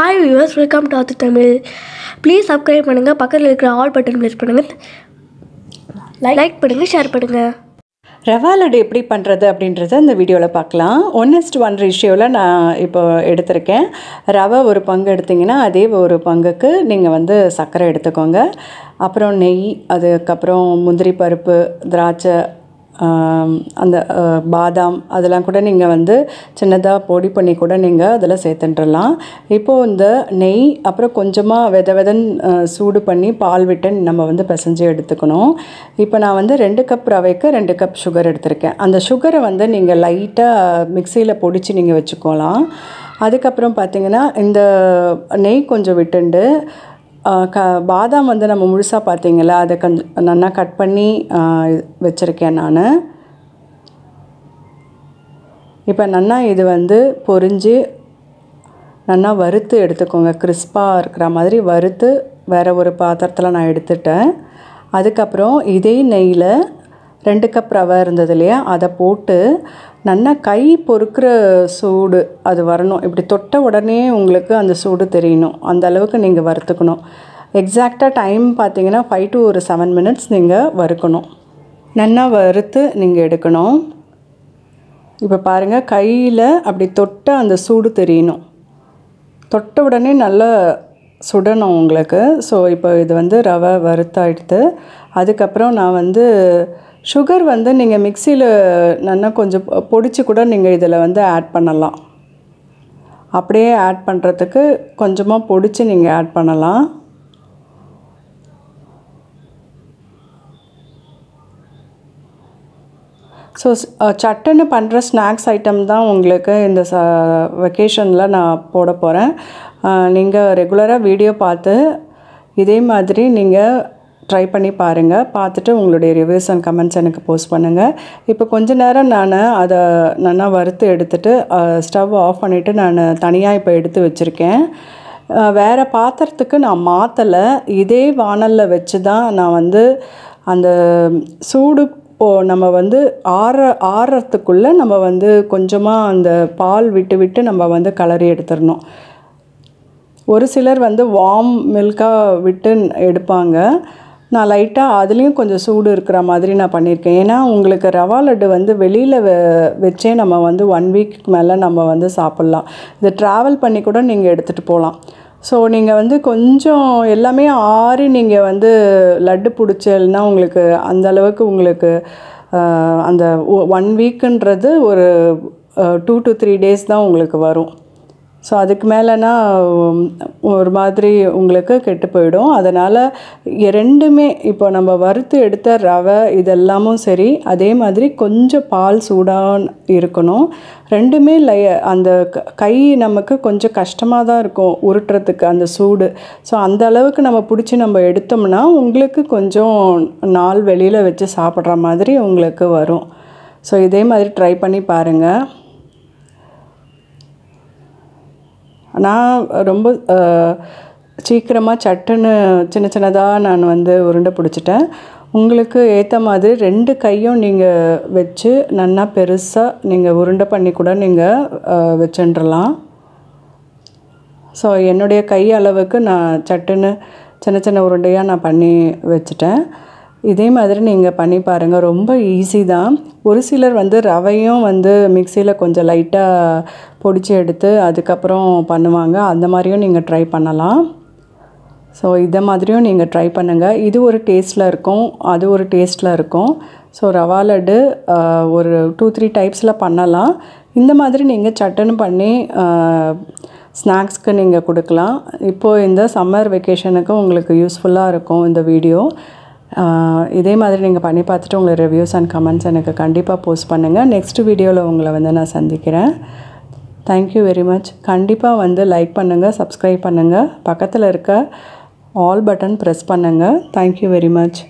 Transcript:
Hi viewers welcome to ஆத்து Tamil please subscribe பண்ணுங்கள் பக்கத்தில் இருக்கிற ஆல் பட்டன் ப்ரெஸ் பண்ணுங்கள் லைக் பண்ணுங்கள் ஷேர் பண்ணுங்கள் ரவா லட்டு எப்படி பண்ணுறது அப்படின்றத இந்த வீடியோவில் பார்க்கலாம். ஒன் இஸ்ட் ஒன் ரேஷியோவில் நான் இப்போ எடுத்திருக்கேன். ரவை ஒரு பங்கு எடுத்திங்கன்னா அதே ஒரு பங்குக்கு நீங்கள் வந்து சர்க்கரை எடுத்துக்கோங்க. அப்புறம் நெய் அதுக்கப்புறம் முந்திரி பருப்பு திராட்சை அந்த பாதாம் அதெல்லாம் கூட நீங்கள் வந்து சின்னதாக பொடி பண்ணி கூட நீங்கள் அதில் சேர்த்துட்டுலாம் இப்போது இந்த நெய் அப்புறம் கொஞ்சமாக வித விதன் சூடு பண்ணி பால் விட்டு நம்ம வந்து பிசைஞ்சு எடுத்துக்கணும். இப்போ நான் வந்து ரெண்டு கப் ரவைக்கு ரெண்டு கப் சுகர் எடுத்திருக்கேன். அந்த சுகரை வந்து நீங்கள் லைட்டாக மிக்சியில் பொடிச்சு நீங்கள் வச்சுக்கலாம். அதுக்கப்புறம் பார்த்தீங்கன்னா இந்த நெய் கொஞ்சம் விட்டுண்டு க பாதாம் வந்து நம்ம முழுசாக பார்த்தீங்களா அதை கொஞ்சம் நல்லா கட் பண்ணி வச்சுருக்கேன் நான். இப்போ நல்லா இது வந்து பொரிஞ்சு நல்லா வறுத்து எடுத்துக்கோங்க. கிறிஸ்பாக இருக்கிற மாதிரி வறுத்து வேறு ஒரு பாத்திரத்தில் நான் எடுத்துட்டேன். அதுக்கப்புறம் இதே நெய்யில் ரெண்டு கப் ரவை இருந்தது இல்லையா? அதை போட்டு நல்லா கை பொறுக்கிற சூடு அது வரணும். இப்படி தொட்ட உடனே உங்களுக்கு அந்த சூடு தெரியணும். அந்த அளவுக்கு நீங்கள் வறுத்துக்கணும். எக்ஸாக்டாக டைம் பார்த்தீங்கன்னா ஃபைவ் டு ஒரு செவன் மினிட்ஸ் நீங்கள் வறுக்கணும். நல்லா வறுத்து நீங்கள் எடுக்கணும். இப்போ பாருங்கள் கையில் அப்படி தொட்ட அந்த சூடு தெரியணும். தொட்ட உடனே நல்லா சுடணும் உங்களுக்கு. ஸோ இப்போ இது வந்து ரவை வறுத்தாயிடுத்து அதுக்கப்புறம் நான் வந்து சுகர் வந்து நீங்கள் மிக்சியில் நல்லா கொஞ்சம் பொடிச்சு கூட நீங்கள் இதில் வந்து ஆட் பண்ணலாம். அப்படியே ஆட் பண்ணுறதுக்கு கொஞ்சமாக பொடிச்சு நீங்கள் ஆட் பண்ணலாம். ஸோ சட்டுன்னு பண்ணுற ஸ்நாக்ஸ் ஐட்டம் தான் உங்களுக்கு இந்த ச வெக்கேஷனில் நான் போட போகிறேன் நீங்கள் ரெகுலராக வீடியோ பார்த்து இதே மாதிரி நீங்கள் ட்ரை பண்ணி பாருங்கள் பார்த்துட்டு உங்களுடைய ரிவ்யூஸ் அண்ட் கமெண்ட்ஸ் எனக்கு போஸ்ட் பண்ணுங்கள் இப்போ கொஞ்ச நேரம் நான் அதை நல்லா வறுத்து எடுத்துட்டு ஸ்டவ் ஆஃப் பண்ணிவிட்டு நான் தனியாக இப்போ எடுத்து வச்சுருக்கேன். வேறு பாத்திரத்துக்கு நான் மாற்றலை இதே வானலில் வச்சு தான் நான் வந்து அந்த சூடு இப்போ நம்ம வந்து ஆற ஆறுறதுக்குள்ளே நம்ம வந்து கொஞ்சமாக அந்த பால் விட்டு விட்டு நம்ம வந்து கலரி எடுத்துடணும் ஒரு சிலர் வந்து வார்ம் மில்காக விட்டு எடுப்பாங்க. நான் லைட்டாக அதுலேயும் கொஞ்சம் சூடு இருக்கிற மாதிரி நான் பண்ணியிருக்கேன். ஏன்னா உங்களுக்கு ரவா லட்டு வந்து வெளியில் வச்சே நம்ம வந்து ஒன் வீக்கு மேலே நம்ம வந்து சாப்பிட்லாம். இதை ட்ராவல் பண்ணி கூட நீங்கள் எடுத்துகிட்டு போகலாம் ஸோ நீங்கள் வந்து கொஞ்சம் எல்லாமே ஆறி நீங்கள் வந்து லட்டு பிடிச்சல்னா உங்களுக்கு அந்த அளவுக்கு உங்களுக்கு அந்த ஒன் வீக்குன்றது ஒரு டூ டு த்ரீ டேஸ் தான் உங்களுக்கு வரும். ஸோ அதுக்கு மேலேனா ஒரு மாதிரி உங்களுக்கு கெட்டு போயிடும். அதனால் ரெண்டுமே இப்போ நம்ம வறுத்து எடுத்த ரவை இதெல்லாமும் சரி அதே மாதிரி கொஞ்சம் பால் சூடாக இருக்கணும். ரெண்டுமே லை அந்த க- கை நமக்கு கொஞ்சம் கஷ்டமாக தான் இருக்கும் உருட்டுறதுக்கு அந்த சூடு. ஸோ அந்த அளவுக்கு நம்ம பிடிச்சி நம்ம எடுத்தோம்னா உங்களுக்கு கொஞ்சம் நாள் வெளியில் வச்சு சாப்பிட்ற மாதிரி உங்களுக்கு வரும். ஸோ இதே மாதிரி ட்ரை பண்ணி பாருங்கள் நான் ரொம்ப சீக்கிரமாக சட்டுன்னு சின்ன சின்னதாக நான் வந்து உருண்டை பிடிச்சிட்டேன். உங்களுக்கு ஏற்ற மாதிரி ரெண்டு கையும் நீங்கள் வச்சு நல்லா பெருசாக நீங்கள் உருண்டை பண்ணி கூட நீங்கள் வச்சுன்றலாம் ஸோ என்னுடைய கை அளவுக்கு நான் சட்டுன்னு சின்ன சின்ன உருண்டையாக நான் பண்ணி வச்சுட்டேன். இதே மாதிரி நீங்கள் பண்ணி பாருங்கள் ரொம்ப ஈஸி தான். ஒரு சிலர் வந்து ரவையும் வந்து மிக்சியில் கொஞ்சம் லைட்டாக பொடிச்சு எடுத்து அதுக்கப்புறம் பண்ணுவாங்க. அந்த மாதிரியும் நீங்கள் ட்ரை பண்ணலாம். ஸோ இதை மாதிரியும் நீங்கள் ட்ரை பண்ணுங்கள் இது ஒரு டேஸ்ட்டில் இருக்கும். அது ஒரு டேஸ்ட்டில் இருக்கும். ஸோ ரவா லட்டு ஒரு டூ த்ரீ டைப்ஸில் பண்ணலாம். இந்த மாதிரி நீங்கள் சட்டுன்னு பண்ணி ஸ்நாக்ஸ்க்கு நீங்கள் கொடுக்கலாம். இப்போது இந்த சம்மர் வெக்கேஷனுக்கு உங்களுக்கு யூஸ்ஃபுல்லாக இருக்கும் இந்த வீடியோ இதே மாதிரி நீங்கள் பண்ணி பார்த்துட்டு உங்களை ரிவ்யூஸ் அண்ட் கமெண்ட்ஸ் எனக்கு கண்டிப்பாக போஸ்ட் பண்ணுங்கள் நெக்ஸ்ட் வீடியோவில் உங்களை வந்து நான் சந்திக்கிறேன். தேங்க்யூ வெரி மச் கண்டிப்பாக வந்து லைக் பண்ணுங்கள் சப்ஸ்கிரைப் பண்ணுங்கள் பக்கத்தில் இருக்க ஆல் பட்டன் ப்ரெஸ் பண்ணுங்கள் தேங்க்யூ வெரி மச்